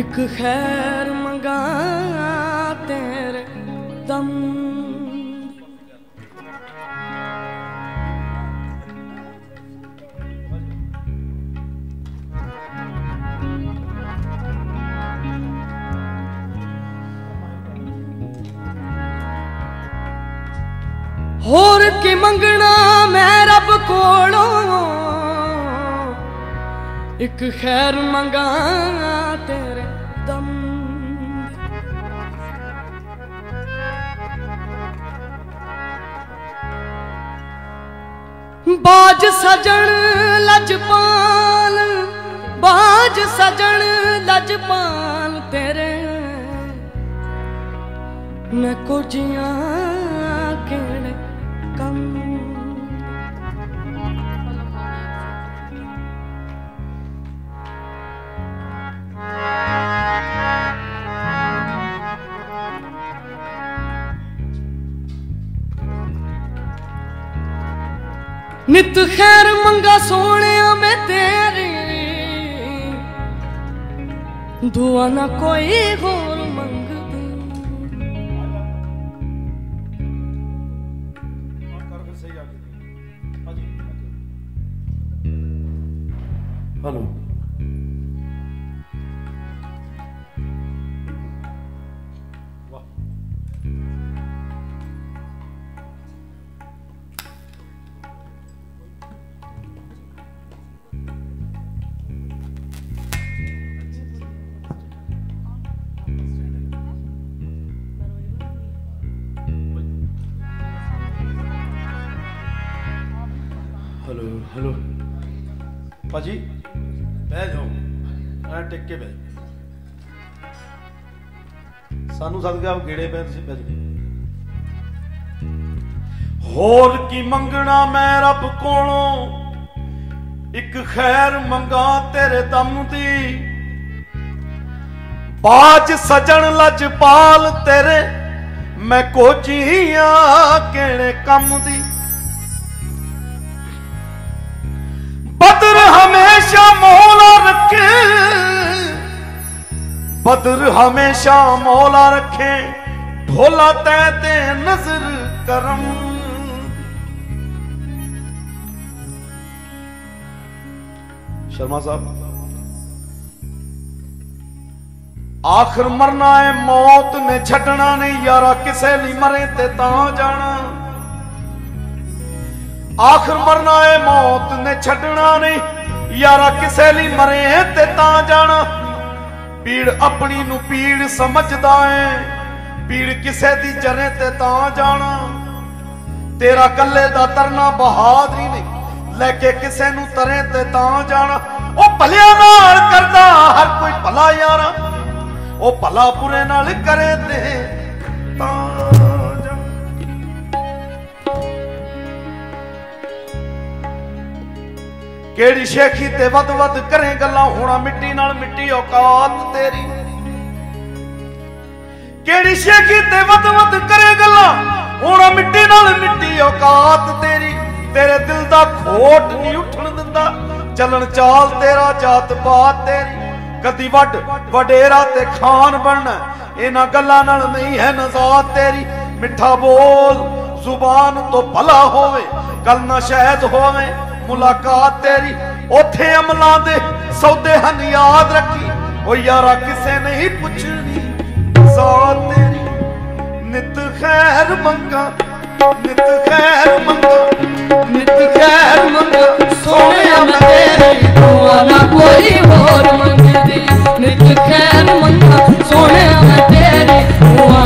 ਇੱਕ ਖੈਰ ਮੰਗਾ ਤੇਰੇ ਦਮ। ਹੋਰ ਕੀ ਮੰਗਣਾ ਮੈਂ ਰੱਬ ਕੋਲੋਂ? ਇੱਕ ਖੈਰ ਮੰਗਾ ਤੇਰੇ ਬਾਜ ਸਜਣ ਲਜਪਾਲ ਬਾਜ ਸਜਣ ਲਜਪਾਲ ਤੇਰੇ। ਮੈਂ ਕੋਜੀਆਂ ਨਿਤ ਖੈਰ ਮੰਗਾ ਸੋਹਣਿਆ ਮੈਂ ਤੇਰੀ। ਦੁਆ ਨਾ ਕੋਈ ਹੋਰ ਹਲੋ। ਭਾਜੀ, ਬਹਿ ਜਾਓ। ਐ ਟਿਕ ਕੇ ਬਹਿ ਸਾਨੂੰ ਸਦਕੇ ਗੇੜੇ ਪੈ ਤੁਸੀਂ ਬਹਿ ਜਾਓ। ਹੋਰ ਕੀ ਮੰਗਣਾ ਮੈਂ ਰੱਬ ਕੋਲੋਂ? ਇੱਕ ਖੈਰ ਮੰਗਾ ਤੇਰੇ ਦਮ ਦੀ। ਬਾਜ ਸਜਣ ਲਜਪਾਲ ਤੇਰੇ, ਮੈਂ ਕੋਚੀਆਂ ਕਿਹੜੇ ਕੰਮ ਦੀ? बदर हमेशा मौला रखे ढोला ते नज़र करम। शर्मा साहब, आखिर मरना है, मौत ने छटना नहीं, यारा किसे ली मरे ते जाना। आखिर मरना है, मौत ने छटना नहीं, यारा किसे ली मरे ते जाना। ਪੀੜ ਆਪਣੀ ਨੂੰ ਪੀੜ ਸਮਝਦਾ ਏ। ਪੀੜ ਕਿਸੇ ਦੀ ਜਰੇ ਤੇ ਤਾਂ ਜਾਣਾ। ਤੇਰਾ ਕੱਲੇ ਦਾ ਤਰਨਾ ਬਹਾਦਰੀ ਨਹੀਂ, ਲੈ ਕੇ ਕਿਸੇ ਨੂੰ ਤਰੇ ਤੇ ਤਾਂ ਜਾਣਾ। ਉਹ ਭਲਿਆਂ ਨਾਲ ਕਰਦਾ, ਹਰ ਕੋਈ ਭਲਾ ਯਾਰਾ। ਉਹ ਭਲਾ ਬੁਰੇ ਨਾਲ ਕਰੇ ਤੇ ਤਾਂ ਕਿਹੜੀ ਸ਼ੇਖੀ ਤੇ ਵੱਧ ਵੱਧ ਕਰੇ ਗੱਲਾਂ ਹੋਣਾ ਮਿੱਟੀ ਨਾਲ ਮਿੱਟੀ ਔਕਾਤ ਤੇਰੀ। ਕਿਹੜੀ ਸ਼ੇਖੀ ਤੇ ਵੱਧ ਵੱਧ ਕਰੇ ਗੱਲਾਂ ਹੋਣਾ ਮਿੱਟੀ ਨਾਲ ਮਿੱਟੀ ਔਕਾਤ ਤੇਰੀ। ਤੇਰੇ ਦਿਲ ਦਾ ਖੋਟ ਨਹੀਂ ਉੱਠਣ ਦਿੰਦਾ, ਚੱਲਣ ਚਾਲ ਤੇਰਾ ਜਾਤ ਪਾਤ ਤੇਰੀ। ਕਦੀ ਵੱਡ ਵਡੇਰਾ ਤੇ ਖਾਨ ਬਣਨਾ, ਇਹਨਾਂ ਗੱਲਾਂ ਨਾਲ ਨਹੀਂ ਹੈ ਨਜ਼ਾਤ ਤੇਰੀ। ਮਿੱਠਾ ਬੋਲ ਜ਼ੁਬਾਨ ਤੋਂ ਭਲਾ ਹੋਵੇ, ਗੱਲ ਨਾ ਸ਼ਾਇਦ ਹੋਵੇ ਮੁਲਾਕਾਤ ਤੇਰੀ, ਉਥੇ ਅਮਲਾਂ ਦੇ ਸੌਦੇ ਹਨ, ਯਾਦ ਰੱਖੀ। ਉਹ ਯਾਰਾ, ਕਿਸੇ ਨਹੀਂ ਪੁੱਛਣੀ ਜ਼ਾਤ ਤੇਰੀ। ਨਿਤ ਖੈਰ ਮੰਗਾ, ਨਿਤ ਖੈਰ ਮੰਗਾ, ਨਿਤ ਖੈਰ ਮੰਗਾ। ਸੋਹਣਿਆ ਮੈਂ ਤੇਰੀ, ਦੁਆ ਨਾ ਕੋਈ ਹੋਰ ਮੰਗਦੀ। ਨਿਤ ਖੈਰ ਮੰਗਾ ਸੋਹਣਿਆ ਮੈਂ ਤੇਰੀ, ਦੁਆ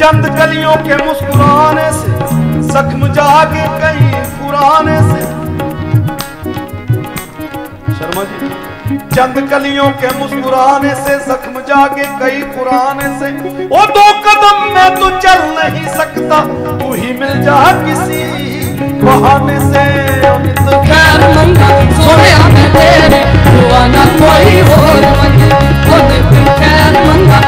कलियों के मुस्कुराने से, जख्म जागे कई पुराने से। शर्मा जी। चंद कलियों के मुस्कुराने से, जख्म जागे कई पुराने से। ओ दो कदम में तो चल नहीं सकता तू ही मिल जा किसी बहाने से। खैर सोने तेरे कोई और खैर मंगा।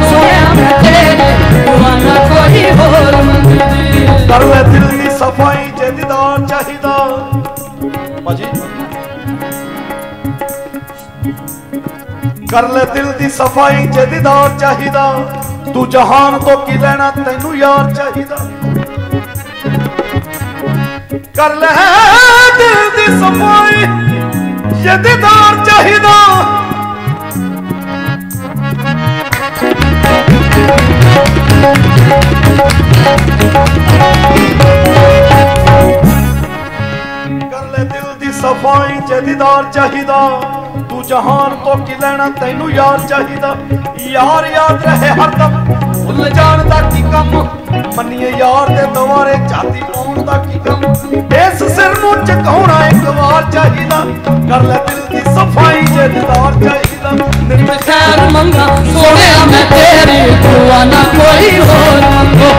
ਕਰ ਲੈ ਦਿਲ ਦੀ ਸਫ਼ਾਈ ਜੇ ਦੀਦਾਰ ਚਾਹੀਦਾ। ਭਾਜੀ। ਕਰ ਲੈ ਦਿਲ ਦੀ ਸਫ਼ਾਈ ਜੇ ਦੀਦਾਰ ਚਾਹੀਦਾ। ਤੂੰ ਜਹਾਨ ਤੋਂ ਕੀ ਲੈਣਾ ਤੈਨੂੰ ਯਾਰ ਚਾਹੀਦਾ। ਕਰ ਲੈ ਦਿਲ ਦੀ ਸਫ਼ਾਈ ਜੇ ਦੀਦਾਰ ਚਾਹੀਦਾ। ਕਰ ਲੈ ਸਫਾਈ ਜਦੀਦਾਰ ਚਾਹੀਦਾ ਤੂੰ ਜਹਾਨ ਤੋਂ ਕੀ ਲੈਣਾ ਤੈਨੂੰ ਯਾਰ ਚਾਹੀਦਾ ਯਾਰ ਯਾਦ ਰਹੇ ਹਰਦਮ ਭੁੱਲ ਜਾਣ ਦਾ ਕੀ ਕੰਮ ਮੰਨੀਏ ਯਾਰ ਦੇ ਦੁਆਰੇ ਛਾਤੀ ਪਾਉਣ ਦਾ ਕੀ ਕੰਮ ਇਸ ਸਿਰ ਨੂੰ ਚਕਾਉਣਾ ਇੱਕ ਵਾਰ ਚਾਹੀਦਾ ਕਰ ਲੈ ਦਿਲ ਦੀ ਸਫਾਈ ਜਦੀਦਾਰ ਚਾਹੀਦਾ ਨਿਰਮਖੈਰ ਮੰਗਾ ਸੋਹਣਿਆ ਮੈਂ ਤੇਰੀ ਦੁਆ ਨਾ ਕੋਈ ਹੋਰ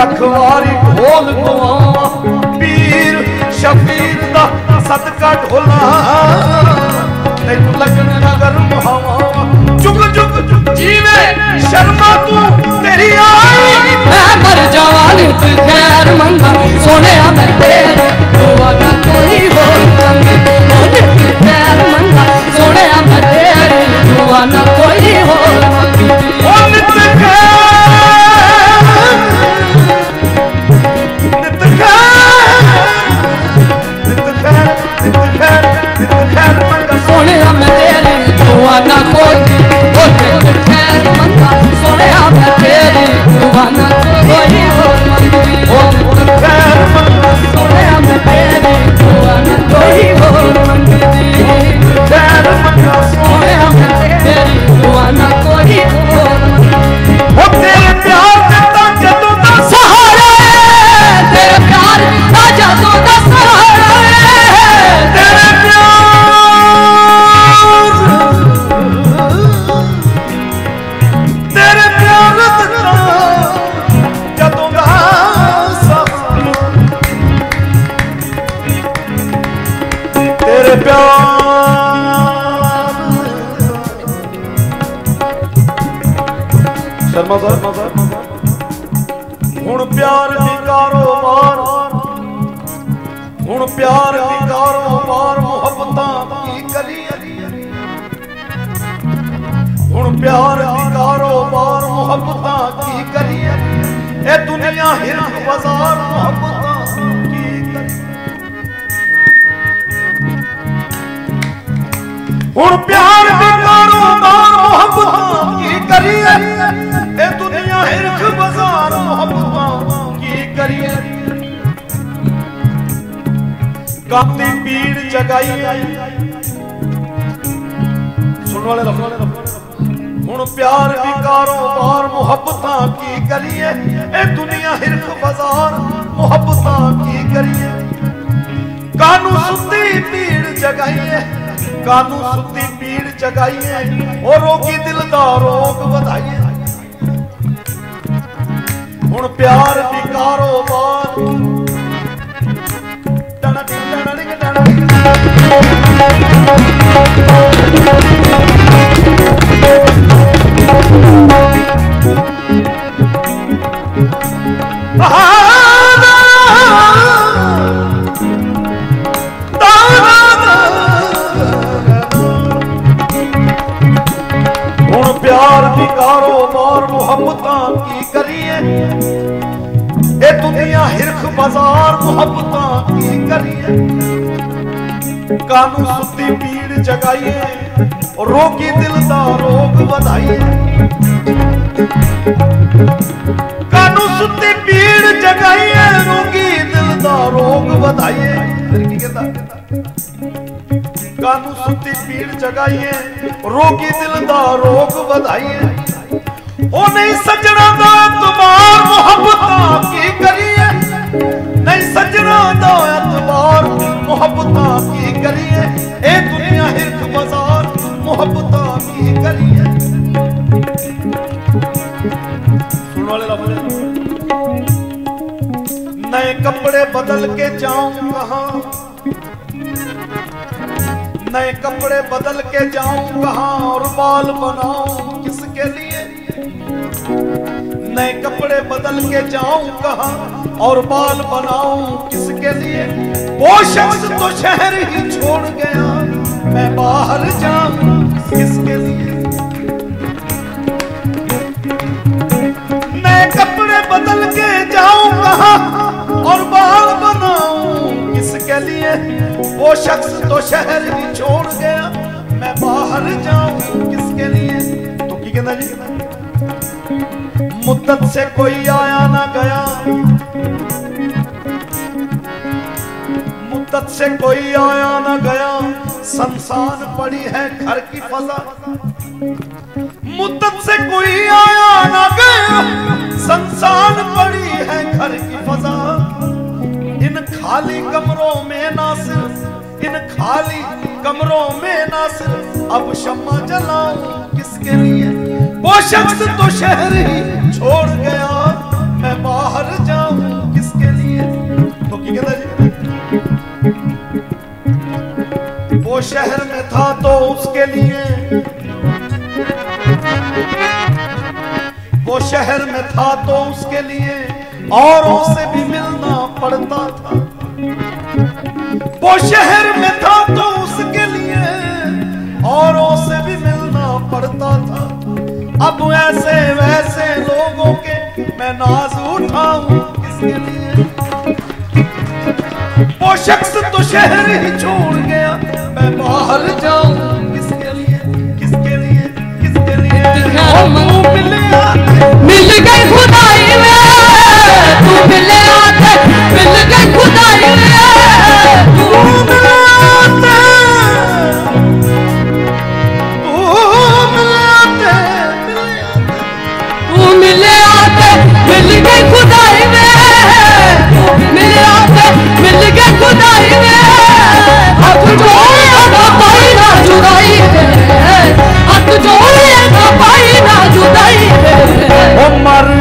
ਪਖਵਾਰੀ ਢੋਲ ਤੋਂ ਪੀਰ ਸ਼ਫੀਰ ਦਾ ਸਦਕਾ ਢੋਲਾ। ਤੈਨੂੰ ਲੱਗਣ ਨਾ ਗਰਮ ਹਵਾ। ਚੁੱਕ ਚੁੱਕ ਜੀਵੇ, ਸ਼ਰਮਾ ਤੂੰ। ਤੇਰੀ ਆਈ ਮੈਂ ਮਰ ਜਾਵਾਂ ਨਿਤ ਖੈਰ ਮੰਗਾ। ਸੋਹਣਿਆ ਮੈਂ ਤੇਰੇ ਦੁਆ ਨਾ ਕੋਈ ਹੋਰ ਮੰਗੇ ਖੈਰ ਮੰਗਾ। ਸੋਹਣਿਆ ਮੈਂ ਤੇਰੇ ਦੁਆ ਨਾ ਕੋਈ ਹੋਰ ਸ਼ਰਮਾ ਸਾਹਿਬ ਹੁਣ ਪਿਆਰ ਦੀ ਕਾਰੋਬਾਰ ਹੁਣ ਪਿਆਰ ਦੀ ਕਾਰੋਬਾਰ ਮੁਹੱਬਤਾਂ ਕੀ ਕਰੀਏ ਹੁਣ ਪਿਆਰ ਦੀ ਕਾਰੋਬਾਰ ਮੁਹੱਬਤਾਂ ਕੀ ਕਰੀਏ ਇਹ ਦੁਨੀਆ ਹਿਰਖ ਬਾਜ਼ਾਰ ਮੁਹੱਬਤਾਂ ਕੀ ਕਰੀਏ ਹੁਣ ਪਿਆਰ ਦੀ ਕਾਰੋਬਾਰ ਮੁਹੱਬਤਾਂ ਕੀ ਕਰੀਏ कांपती पीड़ जगाई सुन वाले हूँ प्यार भी कारोबार मुहब्बत की करिए दुनिया हिरख बाज़ार मुहब्बत की करिए कानू सुती पीड़ जगाइए कानू सुती पीड़ जगाइए और रोगी दिल का रोग बधाइए हूँ। प्यार भी कारोबार प्यार जी कारोबार मुहबत की करी मुहबतां की करी ਕਾਨੂੰ ਸੁੱਤੀ ਪੀੜ ਜਗਾਈਏ, ਰੋਗੀ ਦਿਲ ਦਾ ਰੋਗ ਵਧਾਈਏ। ਕਾਨੂੰ ਸੁੱਤੀ ਪੀੜ ਜਗਾਈਏ, ਰੋਗੀ ਦਿਲ ਦਾ ਰੋਗ ਵਧਾਈਏ। ਫਿਰ ਕੀ ਕਹਿੰਦਾ? ਕਾਨੂੰ ਸੁੱਤੀ ਪੀੜ ਜਗਾਈਏ, ਰੋਗੀ ਦਿਲ ਦਾ ਰੋਗ ਵਧਾਈਏ। ਉਹ ਨਹੀਂ ਸੱਜਣਾ ਦਾ ਤੁਮਾਰ ਮੁਹੱਬਤਾਂ ਕੀ ਕਰੀਏ? ਸੱਜਣਾ ਦਾ ਐਤਬਾਰ ਮੁਹੱਬਤਾਂ ਕੀ ਕਰੀਏ ਇਹ ਦੁਨੀਆ ਹਿਰਖ ਬਾਜ਼ਾਰ ਮੁਹੱਬਤਾਂ ਕੀ ਕਰੀਏ ਸੁਣ ਵਾਲੇ ਲਫ਼ਜ਼ नए कपड़े बदल के जाऊं कहां नए कपड़े बदल के जाऊं कहां और बाल बनाऊं किसके लिए नए कपड़े बदल के जाऊं कहां और बाल बनाऊँ किसके लिए? वो शख्स तो शहर ही छोड़ गया। मैं बाहर जाऊँ किसके लिए? नए कपड़े बदल के जाऊँ कहाँ और बाल बनाऊँ किसके लिए? वो शख्स तो शहर ही छोड़ गया। मैं बाहर जाऊँ किसके लिए? तो की कहना जी? मुद्दत से कोई आया ना गया। से कोई आया ना गया। संसान पड़ी है घर की फजा। मुद्दत से कोई आया ना गया। संसान पड़ी है घर की फजा। इन खाली कमरों में ना सिर्फ़, इन खाली कमरों में ना सिर्फ़। अब शम्मा जलाऊं किसके लिए? वो शख्स तो शहर ही छोड़ गया। उसके लिए। वो शहर में था तो उसके लिए औरों से भी मिलना पड़ता था। वो शहर में था तो उसके लिए औरों से भी मिलना पड़ता था। अब ऐसे वैसे लोगों के मैं नाज उठाऊं किसके लिए? वो शख्स तो शहर ही छोड़ गया। गई खुदाई में। तू मिले Omar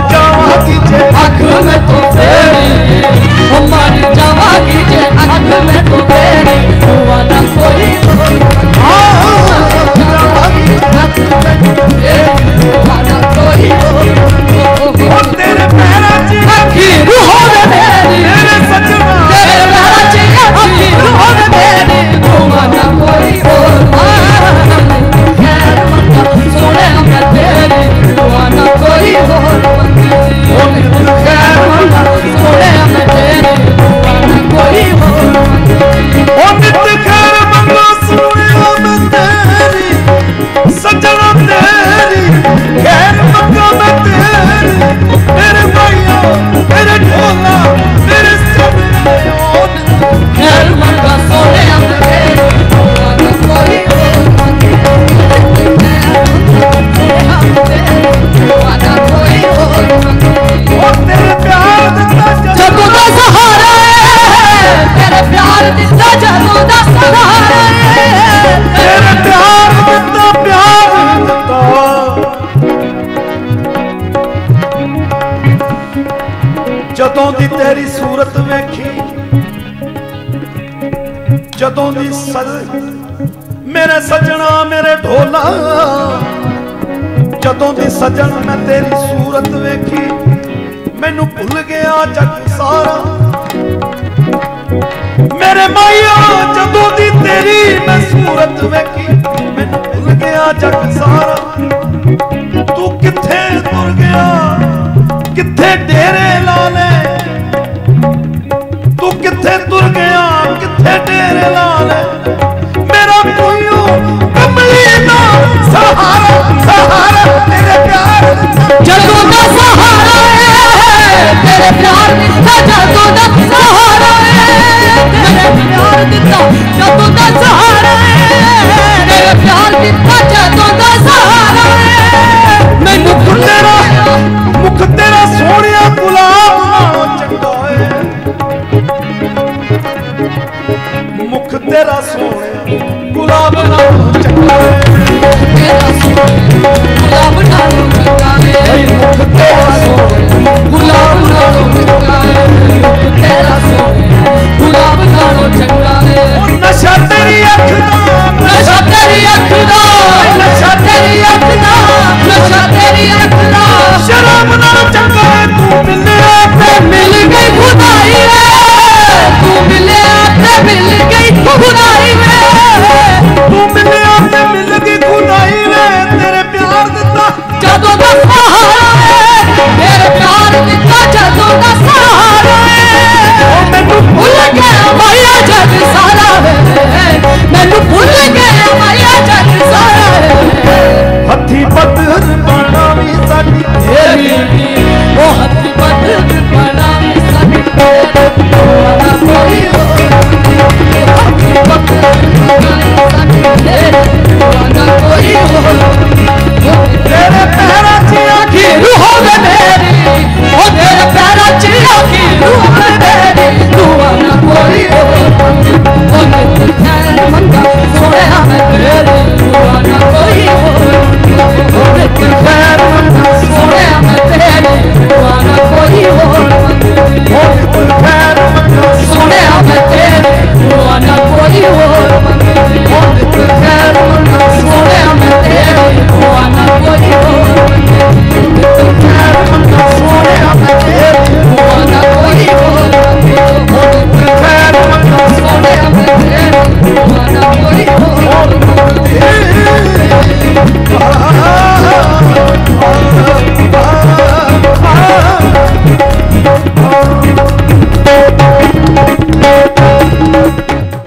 ਜਦੋਂ ਦੀ ਤੇਰੀ ਸੂਰਤ ਵੇਖੀ, ਜਦੋਂ ਦੀ ਸਜ ਮੇਰੇ ਸਜਣਾ, ਮੇਰੇ ਢੋਲਾ, ਜਦੋਂ ਦੀ ਸਜਣ ਮੈਂ ਤੇਰੀ ਸੂਰਤ ਵੇਖੀ, ਮੈਨੂੰ ਭੁੱਲ ਗਿਆ ਜੱਗ ਸਾਰਾ। ਮੇਰੇ ਮਾਇਆ, ਜਦੋਂ ਦੀ ਤੇਰੀ ਮੈਂ ਸੂਰਤ ਵੇਖੀ, ਮੈਨੂੰ ਭੁੱਲ ਗਿਆ ਜੱਗ ਸਾਰਾ। ਤੂੰ ਕਿੱਥੇ ਤੁਰ ਗਿਆ? ਕਿੱਥੇ ਡੇਰੇ ਲਾ ਤੂੰ ਕਿੱਥੇ ਤੁਰ ਗਿਆ? ਕਿੱਥੇ ਡੇਰੇ ਲਾ